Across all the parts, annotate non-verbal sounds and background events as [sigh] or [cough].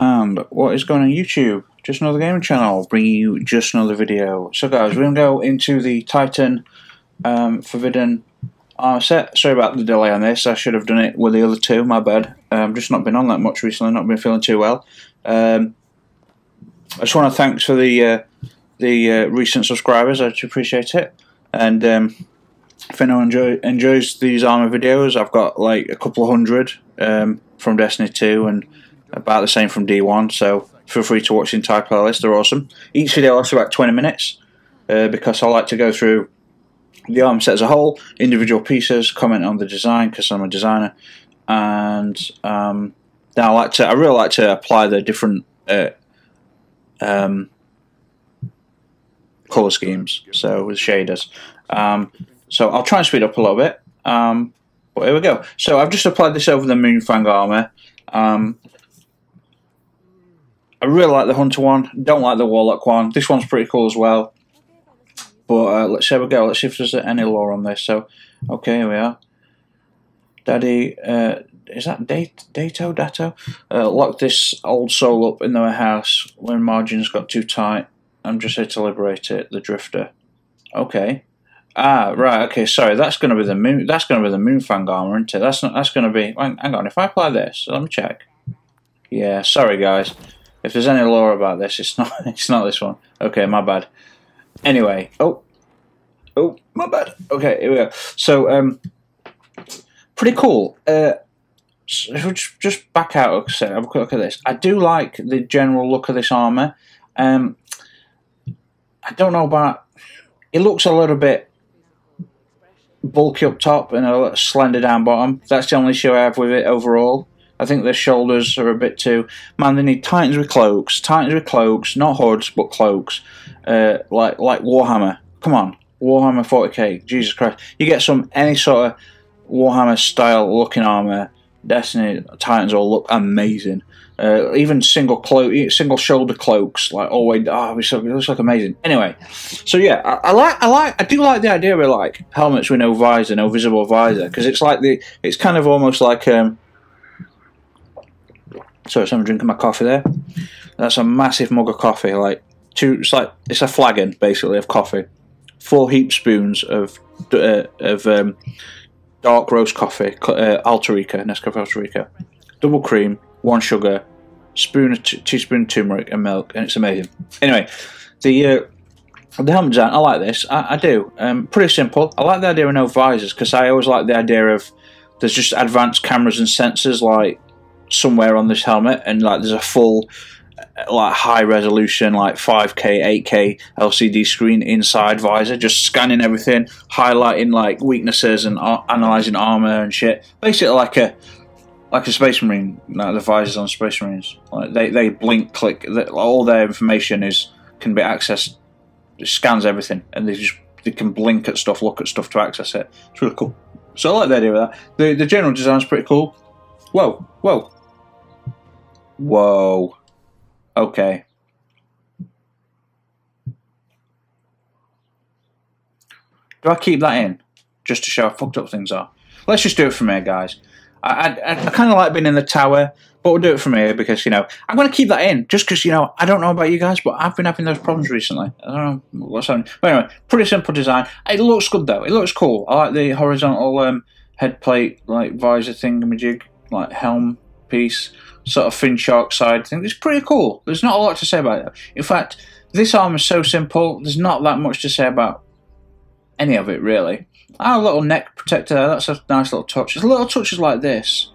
And what is going on YouTube? Just another gaming channel, bringing you just another video. So guys, we're going to go into the Titan um, Forbidden armor set. Sorry about the delay on this, I should have done it with the other two, my bad. Um, just not been on that much recently, not been feeling too well. Um, I just want to thanks for the uh, the uh, recent subscribers, I appreciate it. And um, if anyone enjoy, enjoys these armor videos, I've got like a couple of hundred um, from Destiny 2 and about the same from D1, so feel free to watch the entire playlist, they're awesome. Each video lasts about 20 minutes uh, because I like to go through the arm set as a whole, individual pieces, comment on the design because I'm a designer, and um, then I like to, I really like to apply the different uh, um, color schemes, so with shaders. Um, so I'll try and speed up a little bit. Um, but here we go. So I've just applied this over the Moonfang armor. I really like the Hunter one. Don't like the Warlock one. This one's pretty cool as well. But uh, let's see how we go. Let's see if there's any lore on this. So, okay, here we are. Daddy, uh, is that date, Dato? Dato? Uh, lock this old soul up in the house when margins got too tight. I'm just here to liberate it, the Drifter. Okay. Ah, right. Okay, sorry. That's going to be the moon. That's going to be the Moonfang armor, isn't it? That's not. That's going to be. Hang on. If I apply this, let me check. Yeah. Sorry, guys. If there's any lore about this, it's not. [laughs] It's not this one. Okay, my bad. Anyway. Oh. Oh, my bad. Okay, here we go. So, um, pretty cool. Uh, so just back out a have a quick look at this. I do like the general look of this armor. Um, I don't know about. It looks a little bit bulky up top and a little slender down bottom. That's the only issue I have with it overall. I think their shoulders are a bit too. Man, they need Titans with cloaks. Titans with cloaks, not hoods, but cloaks. Uh, like like Warhammer. Come on, Warhammer 40k. Jesus Christ, you get some any sort of Warhammer style looking armor. Destiny Titans all look amazing. Uh, even single cloak, single shoulder cloaks, like oh wait, oh, it looks like amazing. Anyway, so yeah, I, I, like, I like, I do like the idea of like helmets with no visor, no visible visor, because it's like the, it's kind of almost like um. Sorry, so I'm drinking my coffee there. That's a massive mug of coffee, like two. It's like it's a flagon basically of coffee, four heap spoons of uh, of um, dark roast coffee, uh, Alta Rica, Nescafe Alta Rica, double cream, one sugar, spoon of teaspoon turmeric and milk, and it's amazing. Anyway, the uh, the helmet design, I like this. I, I do. Um, pretty simple. I like the idea of no visors because I always like the idea of there's just advanced cameras and sensors like somewhere on this helmet, and like there's a full uh, like high resolution like 5k 8k lcd screen inside visor just scanning everything highlighting like weaknesses and uh, analyzing armor and shit basically like a like a space marine, like the visors on space marines. Like they, they blink, click, all their information is can be accessed. It scans everything, and they just they can blink at stuff, look at stuff to access it. It's really cool. So I like the idea of that. The the general design is pretty cool. Whoa, whoa, whoa. Okay. Do I keep that in just to show how fucked up things are? Let's just do it from here, guys. I, I, I kind of like being in the tower, but we'll do it from here because, you know, I'm going to keep that in just because, you know, I don't know about you guys, but I've been having those problems recently. I don't know what's happening. But anyway, pretty simple design. It looks good, though. It looks cool. I like the horizontal um, head plate, like visor thingamajig, like helm piece, sort of fin shark side thing. It's pretty cool. There's not a lot to say about it. In fact, this arm is so simple, there's not that much to say about any of it, really. A little neck protector. That's a nice little touch. There's little touches like this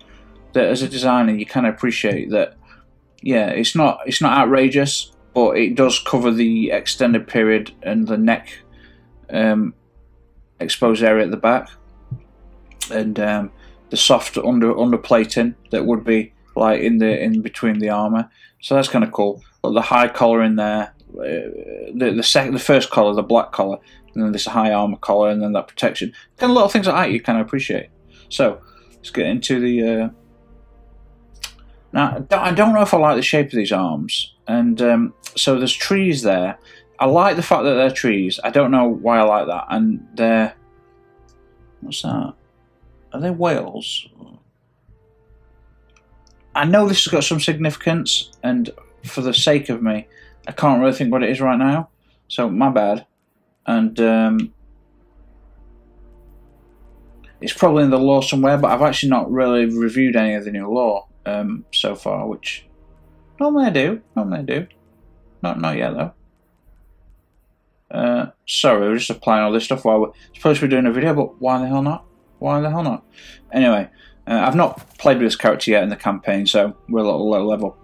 that, as a designer, you kind of appreciate that. Yeah, it's not it's not outrageous, but it does cover the extended period and the neck um, exposed area at the back, and um, the soft under under plating that would be like in the in between the armor. So that's kind of cool. But the high collar in there, uh, the the second the first collar, the black collar, and then this high armor collar, and then that protection. Kind of little things like that you kind of appreciate. So let's get into the. Uh... Now I don't know if I like the shape of these arms, and um, so there's trees there. I like the fact that they're trees. I don't know why I like that, and they're what's that? Are they whales? I know this has got some significance, and for the sake of me, I can't really think what it is right now. So my bad. And um, it's probably in the lore somewhere, but I've actually not really reviewed any of the new lore um, so far, which normally I do. Normally I do. Not not yet though. Uh, sorry, we're just applying all this stuff while we're supposed to be doing a video, but why the hell not? Why the hell not? Anyway, uh, I've not played with this character yet in the campaign, so we're a little low level.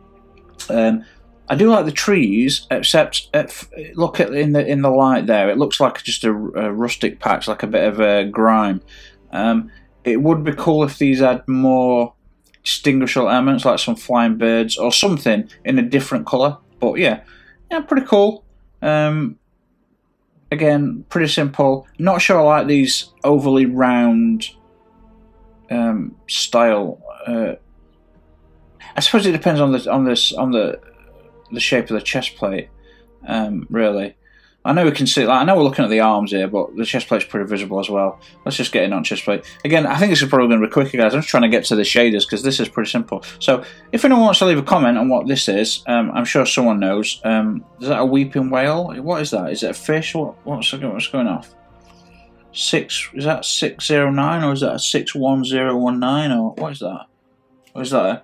Um, I do like the trees, except at, look at in the in the light there. It looks like just a, a rustic patch, like a bit of a grime. Um, it would be cool if these had more distinguishable elements, like some flying birds or something in a different colour. But yeah, yeah, pretty cool. Um, again, pretty simple. Not sure I like these overly round um, style. Uh, I suppose it depends on the on this on the the shape of the chest plate. Um, really, I know we can see. Like, I know we're looking at the arms here, but the chest plate's pretty visible as well. Let's just get in on chest plate again. I think this is probably going to be quicker, guys. I'm just trying to get to the shaders because this is pretty simple. So, if anyone wants to leave a comment on what this is, um, I'm sure someone knows. Um, is that a weeping whale? What is that? Is it a fish? What, what's what's going off? Six is that six zero nine or is that a six one zero one nine or what is that? What is that? A,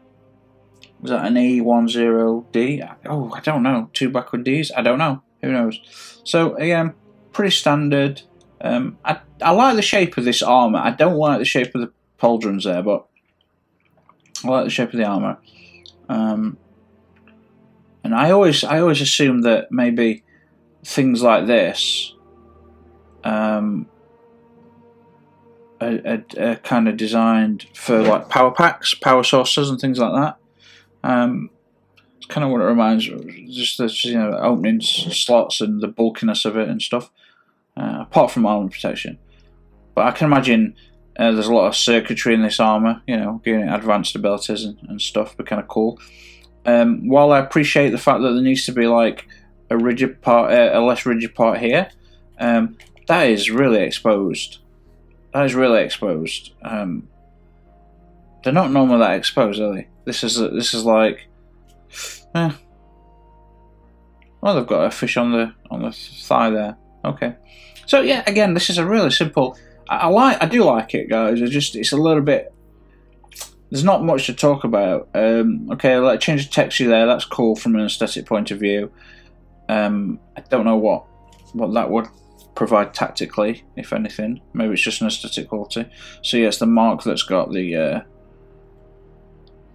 was that an E one zero D? Oh, I don't know. Two backward Ds? I don't know. Who knows? So again, pretty standard. Um, I I like the shape of this armor. I don't like the shape of the pauldrons there, but I like the shape of the armor. Um, and I always I always assume that maybe things like this um, are, are, are kind of designed for like power packs, power sources, and things like that. Um, kind of what it reminds just the you know opening slots and the bulkiness of it and stuff. Uh, apart from armor protection, but I can imagine uh, there's a lot of circuitry in this armor. You know, giving it advanced abilities and, and stuff. Be kind of cool. Um, while I appreciate the fact that there needs to be like a rigid part, uh, a less rigid part here, um, that is really exposed. That is really exposed. Um, they're not normally that exposed, are they? This is this is like Eh. Well, they've got a fish on the on the thigh there. Okay. So yeah, again, this is a really simple. I, I like, I do like it, guys. It's just it's a little bit. There's not much to talk about. Um, okay, like change the texture there. That's cool from an aesthetic point of view. Um, I don't know what what that would provide tactically, if anything. Maybe it's just an aesthetic quality. So yes, the mark that's got the uh,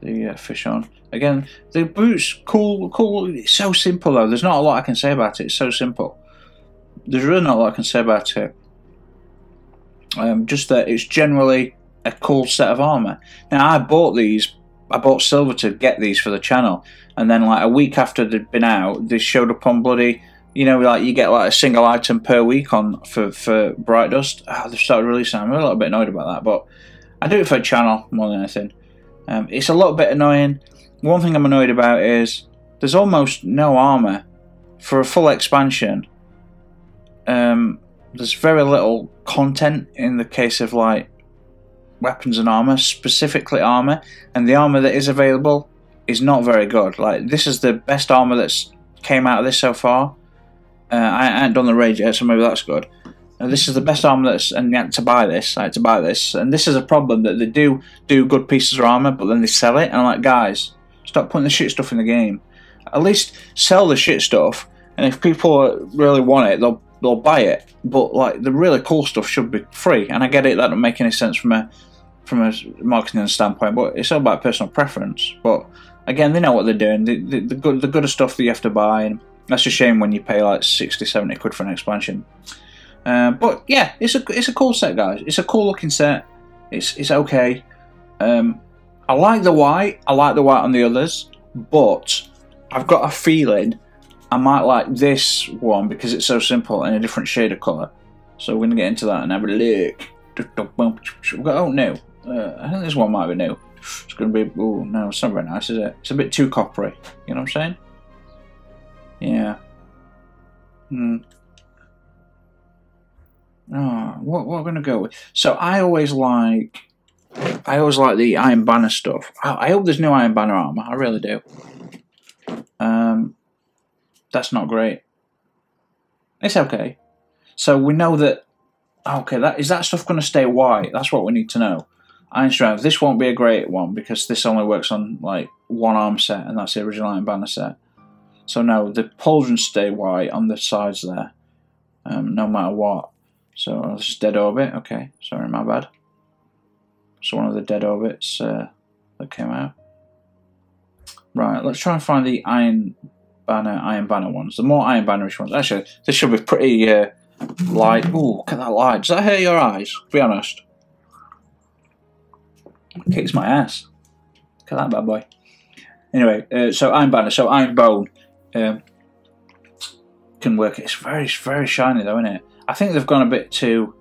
the uh, fish on. Again, the boots, cool, cool. It's so simple though. There's not a lot I can say about it. It's so simple. There's really not a lot I can say about it. Um, just that it's generally a cool set of armor. Now I bought these. I bought silver to get these for the channel, and then like a week after they'd been out, they showed up on bloody. You know, like you get like a single item per week on for for Bright Dust. Oh, they've started releasing. I'm a little bit annoyed about that, but I do it for the channel more than anything. Um, it's a little bit annoying. One thing I'm annoyed about is there's almost no armor for a full expansion. Um, there's very little content in the case of like weapons and armor, specifically armor, and the armor that is available is not very good. Like this is the best armor that's came out of this so far. Uh, I haven't done the raid yet, so maybe that's good this is the best armor that's and had to buy this. I had to buy this, and this is a problem that they do do good pieces of armor, but then they sell it, and I'm like, guys, stop putting the shit stuff in the game. At least sell the shit stuff, and if people really want it, they'll they'll buy it. But like the really cool stuff should be free, and I get it that don't make any sense from a from a marketing standpoint, but it's all about personal preference. But again, they know what they're doing. The, the, the good the good stuff that you have to buy, and that's a shame when you pay like 60, 70 quid for an expansion. Uh, but yeah, it's a it's a cool set, guys. It's a cool looking set. It's it's okay. Um, I like the white. I like the white on the others, but I've got a feeling I might like this one because it's so simple and a different shade of colour. So we're gonna get into that and have a look. We've got oh no, uh, I think this one might be new. It's gonna be oh no, it's not very nice, is it? It's a bit too coppery. You know what I'm saying? Yeah. Hmm. Oh, what, what we're going to go with? So I always like I always like the Iron Banner stuff. I, I hope there's no Iron Banner armor. I really do. Um, that's not great. It's okay. So we know that. Okay, that is that stuff going to stay white? That's what we need to know. Iron Strength. This won't be a great one because this only works on like one arm set, and that's the original Iron Banner set. So no, the pauldrons stay white on the sides there, um, no matter what. So this is dead orbit. Okay, sorry, my bad. So one of the dead orbits uh, that came out. Right, let's try and find the Iron Banner, Iron Banner ones. The more Iron Bannerish ones. Actually, this should be pretty uh, light. Ooh, look at that light. Does that hurt your eyes? Be honest. It kicks my ass. Look at that bad boy. Anyway, uh, so Iron Banner, so Iron Bone um, can work. It's very, very shiny though, isn't it? I think they've gone a bit too.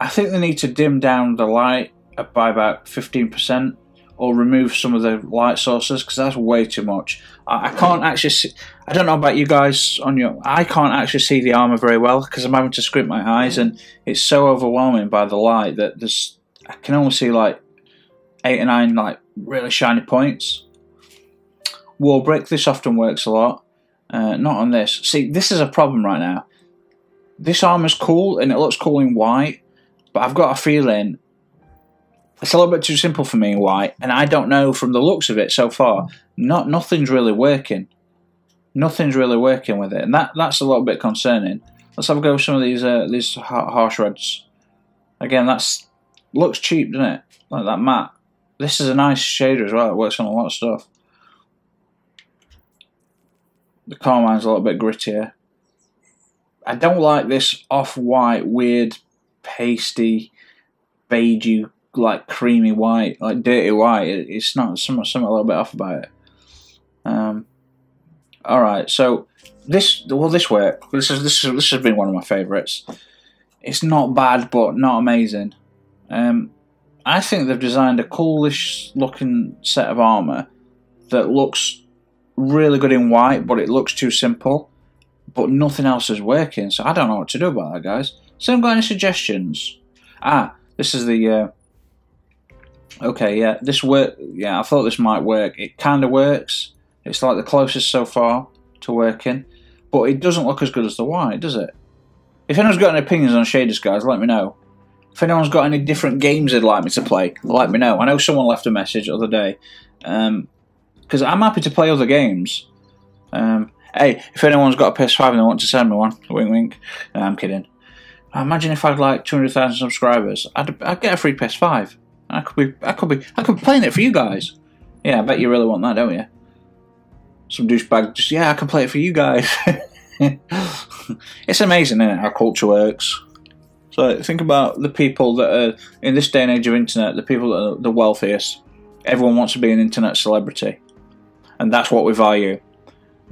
I think they need to dim down the light by about 15% or remove some of the light sources because that's way too much. I, I, can't actually see, I don't know about you guys on your, I can't actually see the armor very well because I'm having to squint my eyes and it's so overwhelming by the light that there's, I can only see like eight or nine like really shiny points. Wall brick, this often works a lot. Uh, not on this. See, this is a problem right now. This armor's cool and it looks cool in white, but I've got a feeling it's a little bit too simple for me in white, and I don't know from the looks of it so far. Not nothing's really working. Nothing's really working with it, and that that's a little bit concerning. Let's have a go with some of these uh, these harsh reds. Again, that's looks cheap, doesn't it? Like that matte. This is a nice shader as well. It works on a lot of stuff. The carmine's a little bit grittier. I don't like this off-white, weird, pasty, beigey like creamy white, like dirty white. it's not something, something a little bit off about it. Um, all right, so this will this work? This is this is, this has been one of my favourites. It's not bad, but not amazing. Um, I think they've designed a coolish looking set of armor that looks really good in white, but it looks too simple. But nothing else is working, so I don't know what to do about that, guys. So, got any suggestions? Ah, this is the uh, Okay, yeah, this work. Yeah, I thought this might work. It kind of works. It's like the closest so far to working, but it doesn't look as good as the white, does it? If anyone's got any opinions on shaders, guys, let me know. If anyone's got any different games they'd like me to play, let me know. I know someone left a message the other day, Um because um, I'm happy to play other games. Um, hey, if anyone's got a PS5 and they want to send me one, wink wink. No, I'm kidding. Imagine if I had like 200,000 subscribers, I'd, I'd get a free PS5. I could be, I could be, I could be playing it for you guys. Yeah, I bet you really want that, don't you? Some douchebag just, yeah, I can play it for you guys. [laughs] it's amazing, it, how culture works. So think about the people that are in this day and age of internet, the people that are the wealthiest. Everyone wants to be an internet celebrity, and that's what we value.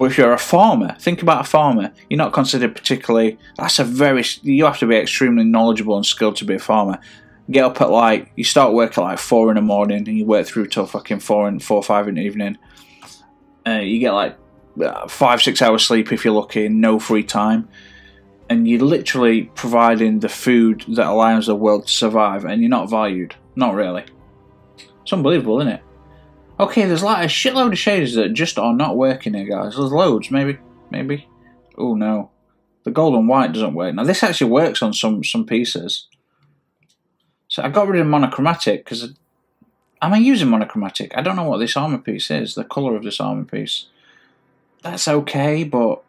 But if you're a farmer, think about a farmer. You're not considered particularly. That's a very. You have to be extremely knowledgeable and skilled to be a farmer get up at like you start work at like four in the morning and you work through till fucking four and four five in the evening. Uh, you get like uh, five six hours sleep if you're lucky, no free time, and you're literally providing the food that allows the world to survive, and you're not valued. Not really. It's unbelievable, isn't it? Okay, there's like a shitload of shaders that just are not working here, guys. There's loads, maybe, maybe. Oh no, the gold and white doesn't work. Now this actually works on some some pieces. So I got rid of monochromatic because am I using monochromatic? I don't know what this armor piece is, the colour of this armor piece. That's okay, but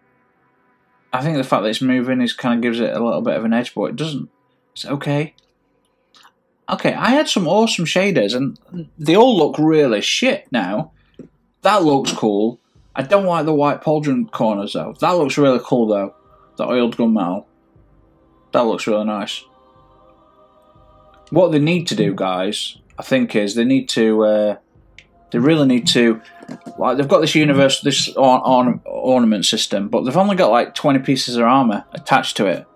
I think the fact that it's moving is kind of gives it a little bit of an edge, but it doesn't. It's okay. Okay, I had some awesome shaders, and they all look really shit now. That looks cool. I don't like the white pauldron corners though. That looks really cool though. The oiled gunmetal. That looks really nice what they need to do, guys, I think, is they need to. Uh, they really need to. Like they've got this universe, this or, or, ornament system, but they've only got like twenty pieces of armor attached to it,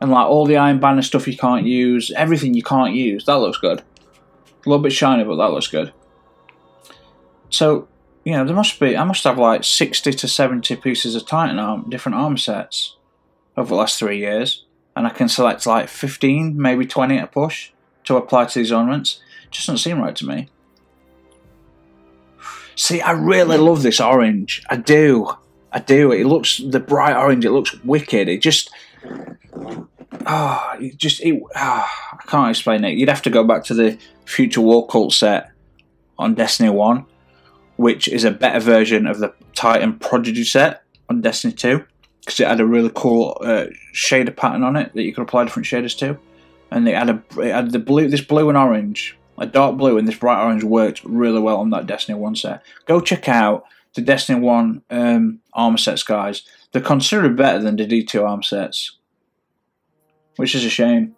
and like all the Iron Banner stuff you can't use, everything you can't use. That looks good. A little bit shiny, but that looks good. So you know, there must be. I must have like sixty to seventy pieces of Titan arm, different arm sets over the last three years, and I can select like fifteen, maybe twenty at a push to apply to these ornaments. Just doesn't seem right to me. See, I really love this orange. I do. I do. It looks the bright orange. It looks wicked. It just, ah, just it. Oh, I can't explain it. You'd have to go back to the Future War Cult set on Destiny One, which is a better version of the Titan Prodigy set on Destiny Two, because it had a really cool uh, shader pattern on it that you could apply different shaders to, and it had a it had the blue, this blue and orange, a dark blue and this bright orange worked really well on that Destiny One set. Go check out the Destiny 1 um, armor sets, guys. They're considerably better than the D2 armor sets, which is a shame.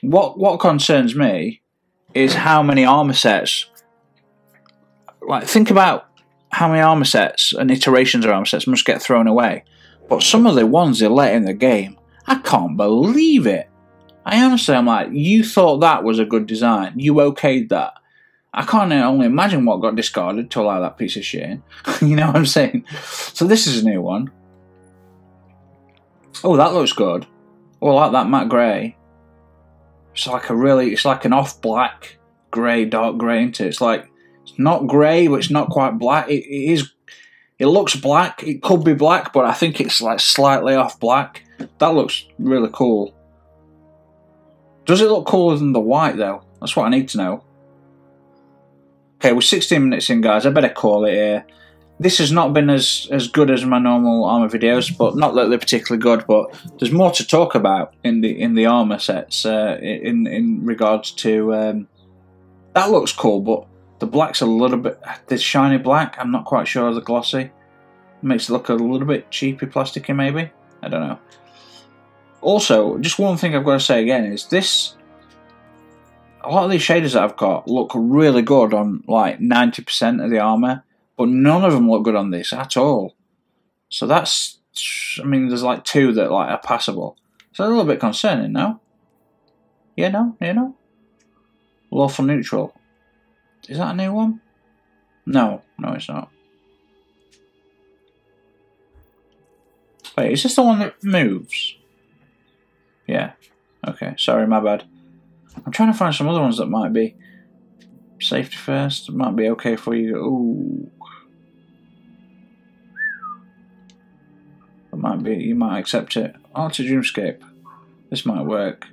What what concerns me is how many armor sets. Like, think about how many armor sets and iterations of armor sets must get thrown away. But some of the ones they let in the game, I can't believe it. I honestly, I'm like, you thought that was a good design. You okayed that. I can't only imagine what got discarded to allow that piece of shit in. [laughs] you know what I'm saying? So this is a new one. Oh, that looks good. Oh, I like that matte grey. It's like a really, it's like an off black grey, dark grey into it. It's like, it's not grey, but it's not quite black. It, it is, it looks black. It could be black, but I think it's like slightly off black. That looks really cool. Does it look cooler than the white though? That's what I need to know. Okay, we're 16 minutes in, guys. I better call it here. This has not been as, as good as my normal armor videos, but not that they're particularly good. But there's more to talk about in the in the armor sets. Uh, in in regards to um, that looks cool, but the black's a little bit this shiny black. I'm not quite sure of the glossy. Makes it look a little bit cheapy, plasticky, maybe. I don't know. Also, just one thing I've got to say again is this a lot of these shaders that I've got look really good on like 90% of the armor, but none of them look good on this at all. So that's, I mean, there's like two that like are passable. So a little bit concerning, no? Yeah, no, you know? Lawful neutral. Is that a new one? No, no, it's not. Wait, is this the one that moves? Yeah. Okay, sorry, my bad. I'm trying to find some other ones that might be safety first. Might be okay for you. Ooh. That might be. You might accept it. Alter Dreamscape. This might work.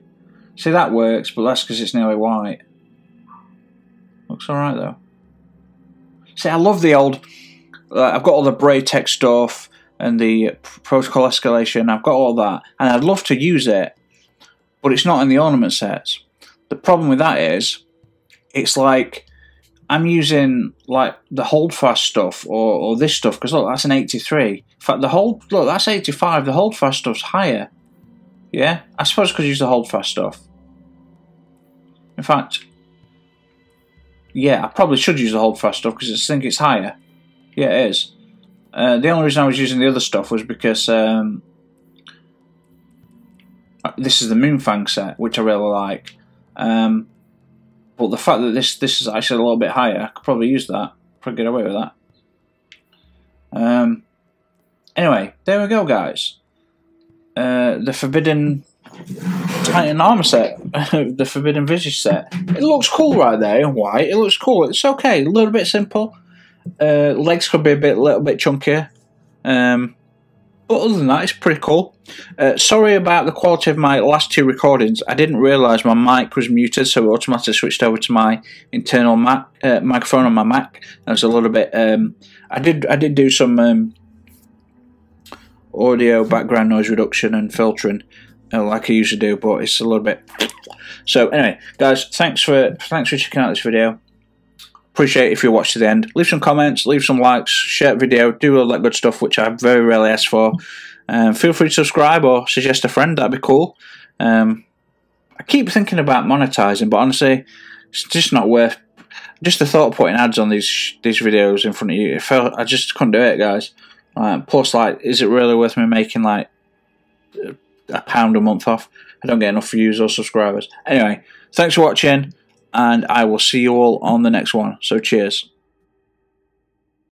See that works, but that's because it's nearly white. Looks alright though. See, I love the old. Uh, I've got all the Braytech stuff and the protocol escalation. I've got all that, and I'd love to use it, but it's not in the ornament sets. The problem with that is, it's like I'm using like the holdfast stuff or, or this stuff because look, that's an 83. In fact, the hold look that's 85. The holdfast stuff's higher. Yeah, I suppose because use the holdfast stuff. In fact, yeah, I probably should use the holdfast stuff because I think it's higher. Yeah, it is. Uh, the only reason I was using the other stuff was because um, this is the Moonfang set, which I really like. Um, but the fact that this this is actually a little bit higher, I could probably use that. Probably get away with that. Um, anyway, there we go, guys. Uh, the Forbidden Titan armor set, [laughs] the Forbidden Visage set. It looks cool right there in white. It looks cool. It's okay. A little bit simple. Uh, legs could be a bit, little bit chunkier. Um, but other than that, it's pretty cool. Uh, sorry about the quality of my last two recordings. I didn't realise my mic was muted, so it automatically switched over to my internal Mac, uh, microphone on my Mac. I was a little bit. Um, I did. I did do some um, audio background noise reduction and filtering, uh, like I usually do, but it's a little bit. So anyway, guys, thanks for thanks for checking out this video. Appreciate if you watch to the end. Leave some comments, leave some likes, share the video, do all that good stuff, which I very rarely ask for. Um, feel free to subscribe or suggest a friend, that'd be cool. Um, I keep thinking about monetizing, but honestly, it's just not worth. Just the thought of putting ads on these these videos in front of you, felt, I just couldn't do it, guys. Uh, plus, like, is it really worth me making like a pound a month off? I don't get enough views or subscribers. Anyway, thanks for watching and I will see you all on the next one. So cheers.